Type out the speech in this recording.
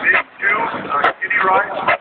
Big two, uh, kitty rides.